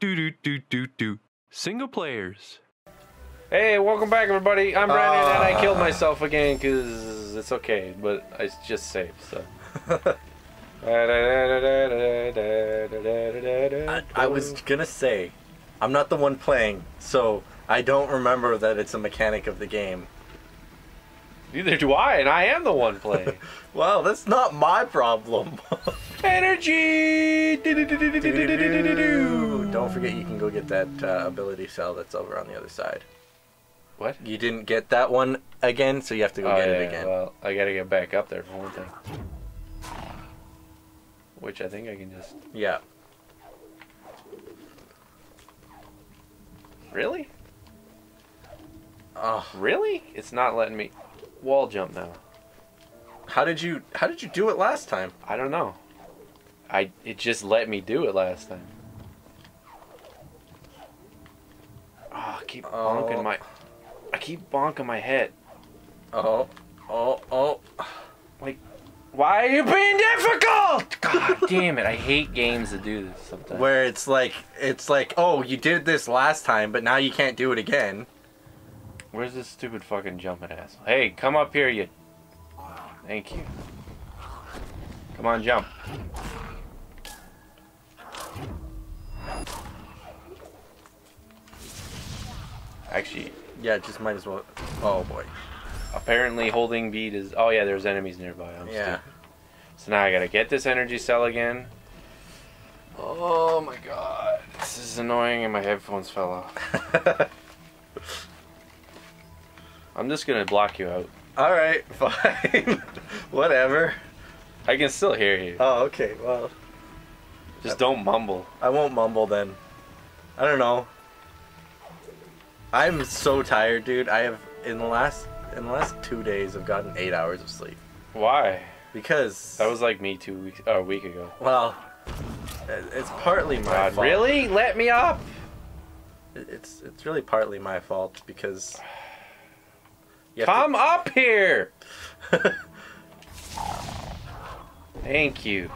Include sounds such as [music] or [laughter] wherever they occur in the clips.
Do do do do do. Single players. Hey, welcome back, everybody. I'm Brendan, and I Ah. killed myself again because it's okay, but I just saved. So. [laughs] I, I was gonna say, I'm not the one playing, so I don't remember that it's a mechanic of the game. Neither do I, and I am the one playing. [laughs] Well, that's not my problem. [laughs] Energy. don't forget you can go get that uh, ability cell that's over on the other side. What? You didn't get that one again, so you have to go Oh, get yeah, it again. Well, I gotta get back up there for one thing. Which I think I can just. Yeah. Really? Oh, Really? It's not letting me wall jump now. how did you how did you do it last time? I don't know. I it just let me do it last time. Oh, I keep oh. bonking Oh. my I keep bonking my head. Oh, oh, oh. Like, why are you being difficult? God [laughs] damn it. I hate games that do this sometimes. Where it's like it's like, oh, you did this last time, but now you can't do it again. Where's this stupid fucking jumping ass? Hey, come up here, you. Thank you. Come on, jump. Actually, Yeah, just might as well. Oh boy. apparently holding beat is. Oh yeah, there's enemies nearby. I'm Yeah. stupid. So now I gotta get this energy cell again. Oh my god, this is annoying, and my headphones fell off. [laughs] I'm just gonna block you out. All right, [laughs] fine. [laughs] Whatever. I can still hear you. Oh, okay. Well, Just don't mumble. I won't mumble then. I don't know. I'm so tired, dude. I have in the last in the last two days I've gotten eight hours of sleep Why? because That was like me two weeks, or a week ago. well, it's partly my God, fault. really? Let me up. It's it's really partly my fault because. You Come up here. [laughs] Thank you.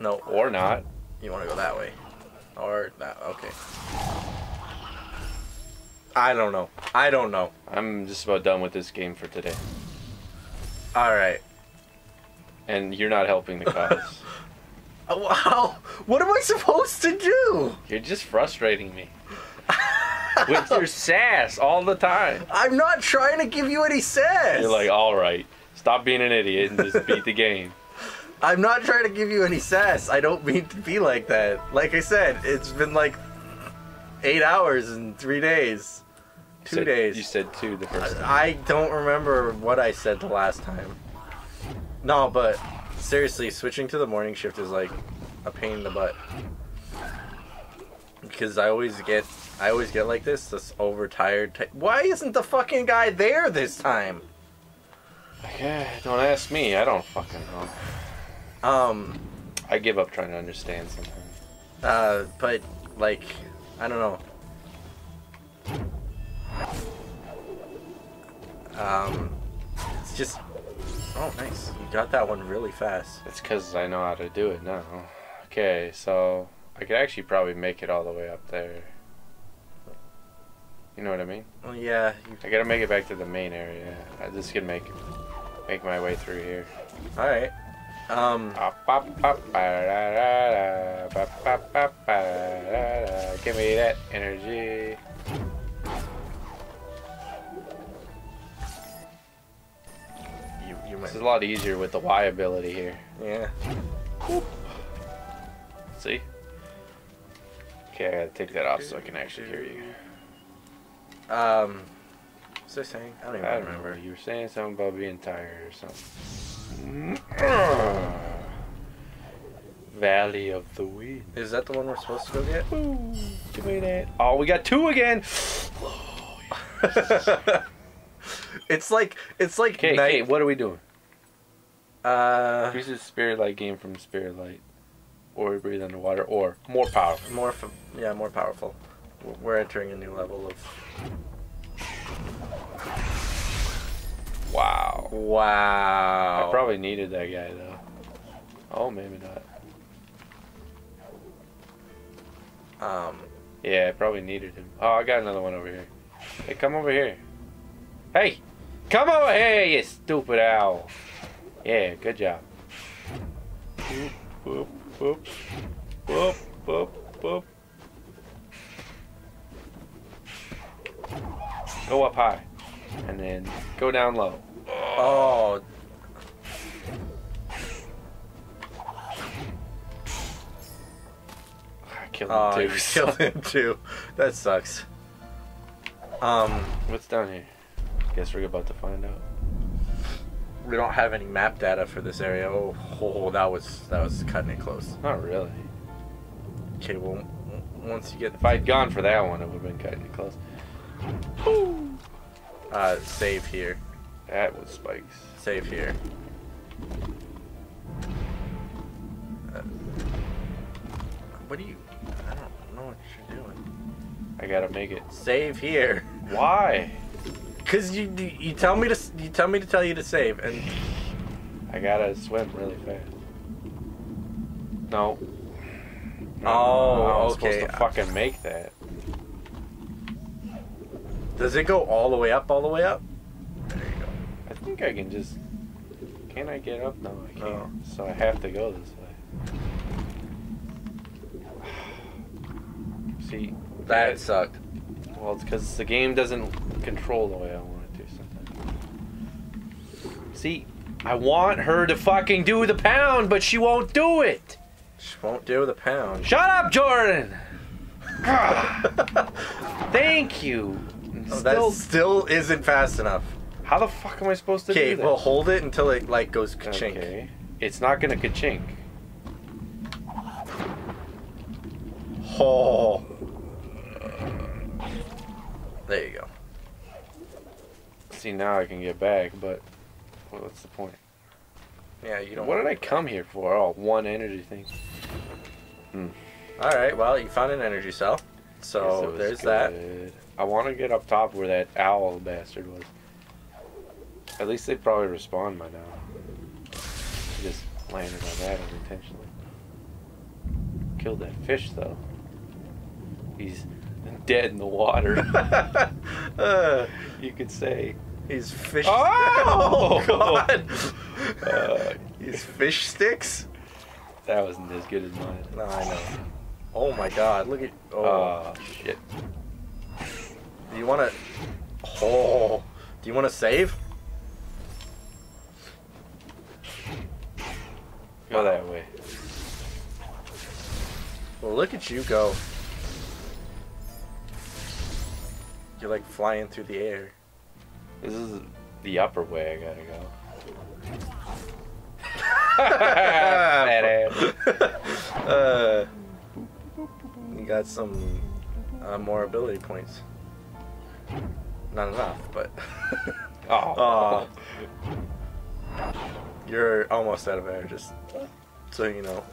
no, Or not. you want to go that way, or that? Okay. I don't know. I don't know. I'm just about done with this game for today. All right. And you're not helping the cause. [laughs] Wow. What am I supposed to do? you're just frustrating me. With your sass all the time. I'm not trying to give you any sass. You're like, all right, stop being an idiot and just beat the game. [laughs] I'm not trying to give you any sass. I don't mean to be like that. Like I said, it's been like eight hours in three days. Two Said- days. You said two the first time. I don't remember what I said the last time. No, but seriously, switching to the morning shift is like a pain in the butt. Because I always get, I always get like this, this overtired. Ty- Why isn't the fucking guy there this time? Okay, don't ask me. I don't fucking know. Um, I give up trying to understand sometimes. uh, but like, I don't know. Um, it's just, oh nice, you got that one really fast. It's because I know how to do it now. Okay, so I could actually probably make it all the way up there. You know what I mean? Well, yeah, I gotta make it back to the main area. I just can make make my way through here. All right. Um. Give me that energy. You you This is a lot easier with the Y ability here. Yeah. See? Okay, I gotta take that off so I can actually hear you. Um. What's I saying? I don't even I remember. remember. You were saying something about being tired or something. [clears throat] Valley of the Wind. Is that the one we're supposed to go get? Ooh, give me that. Oh, we got two again. [sighs] [laughs] it's like it's like Okay, okay, what are we doing? Uh, This is Spirit Light game from Spirit Light. Or we breathe underwater, or more powerful. more f- yeah, more powerful. We're entering a new level of. Wow. Wow. I probably needed that guy though. Oh, maybe not. Um, Yeah, I probably needed him. Oh, I got another one over here. Hey, come over here. Hey! Come over here, you stupid owl! Yeah, good job. Boop, boop, boop. Boop, boop, boop. Go up high. And then go down low. oh, I killed oh, him you too. killed him too. That sucks. Um, What's down here? Guess we're about to find out. we don't have any map data for this area. Oh, oh that was that was cutting it close. Not really. Okay, well, once you get If I'd gone for that one, it would have been cutting it close. Uh, save here, That was spikes. save here. Uh, what do you? I don't know what you're doing. I gotta make it. Save here. Why? Cause you you tell me to you tell me to tell you to save and I gotta swim really fast. No. Oh, I was okay. supposed to fucking make that. Does it go all the way up all the way up? There you go. I think I can just. Can I get up? No, I can't. No. So I have to go this way. [sighs] See, That sucked. well, it's because the game doesn't control the way I want it to sometimes. See, I want her to fucking do the pound, but she won't do it. She won't do the pound. Shut up, Jordan. [laughs] Thank you. Oh, that Still, isn't fast enough. how the fuck am I supposed to Okay, do that? well hold it until it like goes ka-chink. Okay. It's not gonna ka-chink. Oh. There you go. See, now I can get back, but well, what's the point? Yeah, you don't. What did I come here for? Oh, one energy thing. Hmm. All right. Well, you found an energy cell, so there's that. I want to get up top where that owl bastard was. At least they probably respawn by now. I Just landed on that unintentionally. Killed that fish though. He's dead in the water. uh, [laughs] you could say. he's fish. Oh! [laughs] oh God. Uh, These fish sticks. that wasn't as good as mine. No, I know. Oh my God! Look at. Oh. Oh shit. do you want to? Oh. Do you want to save? Go that way. Well, look at you go. You're like flying through the air. This is the upper way I gotta go. [laughs] [laughs] Fat ass. uh, got some uh, more ability points. Not enough, but [laughs] Oh. Aw. you're almost out of air. Just so you know.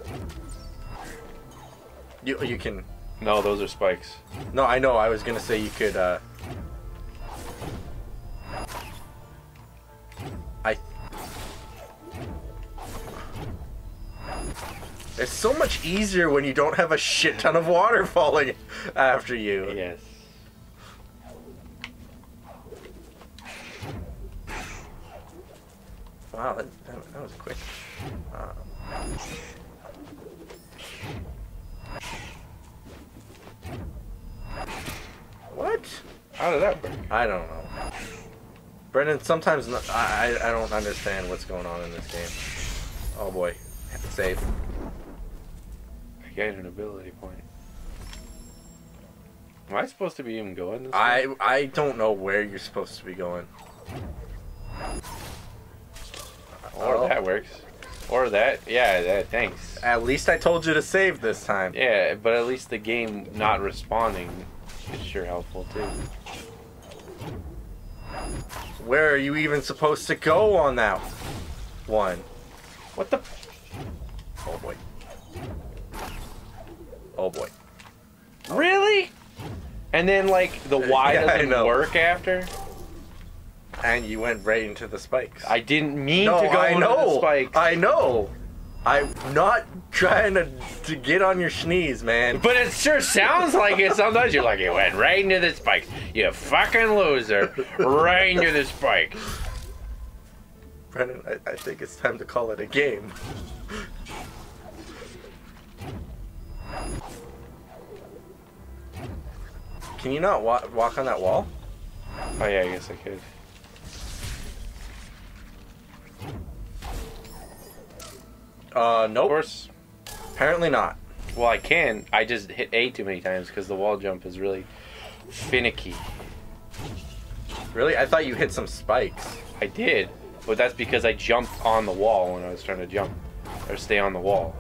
You you can. No, those are spikes. No, I know. I was gonna say you could. uh It's so much easier when you don't have a shit ton of water [laughs] falling after you. Yes. Wow, that, that, that was quick. Uh, what? How did that? I don't know. Brendan, sometimes no- I, I I don't understand what's going on in this game. Oh boy, save. I got an ability point. Am I supposed to be even going this way? I I don't know where you're supposed to be going. Or Oh. that works. Or that. Yeah, that. Thanks. At least I told you to save this time. Yeah, but at least the game not responding is sure helpful too. Where are you even supposed to go on that one? What the? Oh boy. Oh boy. Really? And then like the [laughs] Y Yeah, doesn't work after. And you went right into the spikes. I didn't mean no, to go I into know. the spikes. I know. I'm not trying to, to get on your knees, man. But it sure sounds like it. Sometimes you're like, it went right into the spike. You fucking loser. right into the spike. Brendan, I, I think it's time to call it a game. Can you not wa- walk on that wall? Oh yeah, I guess I could. Uh, no, Of course. Apparently not. Well, I can. I just hit A too many times because the wall jump is really finicky. Really? I thought you hit some spikes. I did, but that's because I jumped on the wall when I was trying to jump or stay on the wall.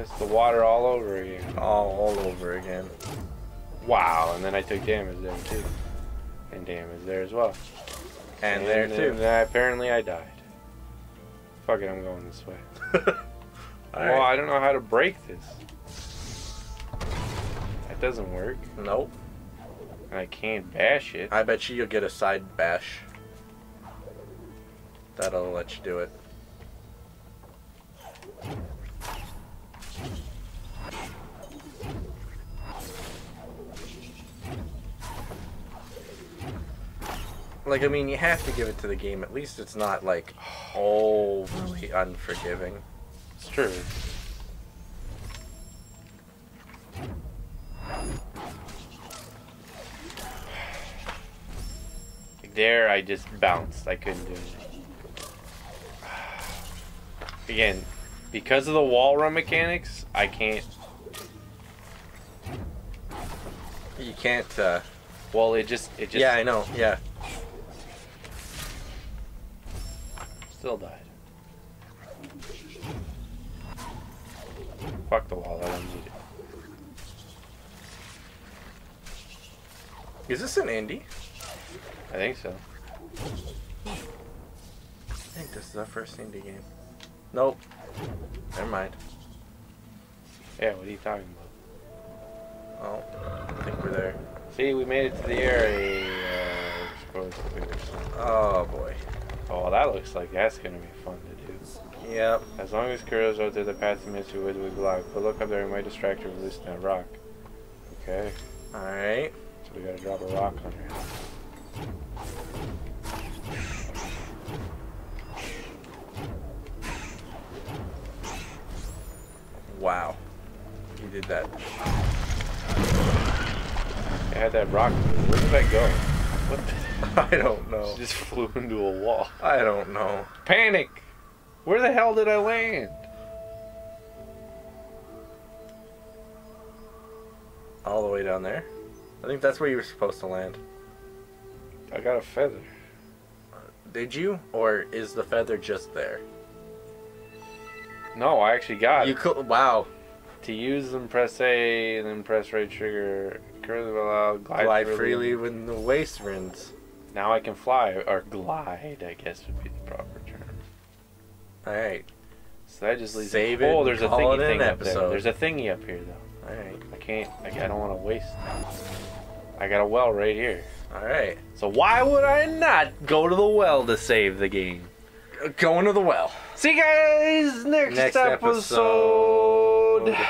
It's the water all over again. All, all over again. Wow, and then I took damage there too. And damage there as well. And, there uh, too. then apparently I died. Fuck it, I'm going this way. [laughs] All Well, right. I don't know how to break this. That doesn't work. Nope. And I can't bash it. I bet you you'll get a side bash. That'll let you do it. Like, I mean, you have to give it to the game. At least it's not, like, [sighs] overly unforgiving. It's true. There, I just bounced. I couldn't do anything. [sighs] Again, because of the wall run mechanics, I can't. You can't, uh... Well, it just, it just yeah, I know. Yeah. Still died. Fuck the wall. I don't need it. Is this an indie? I think so. I think this is our first indie game. Nope. Never mind. Yeah, what are you talking about? Oh, I think we're there. See, we made it to the area. Uh, we're supposed to do. Oh boy. Oh, well, that looks like that's gonna be fun to do. Yep. As long as Kuro's out there, the path to Mitsu would be blocked. But look up there, we might distract her with this that rock. Okay, Alright. so we gotta drop a rock on her. Wow. You did that. I had that rock. Where did that go? What the? [laughs] I don't know. She just flew into a wall. I don't know. Panic! Where the hell did I land? All the way down there? I think that's where you were supposed to land. I got a feather. Did you? Or is the feather just there? No, I actually got You it. could. Wow. To use them, press A, and then press right trigger. Curve allow glide, Glide freely when the waste rins. Now I can fly, or glide, I guess would be the proper term. Alright. So that just leaves Save it. Oh, there's a thingy thing up there. There's a thingy up here though. Alright. I can't. I, I don't want to waste. I got a well right here. Alright. So why would I not go to the well to save the game? Going to the well. See you guys next, Next episode. episode.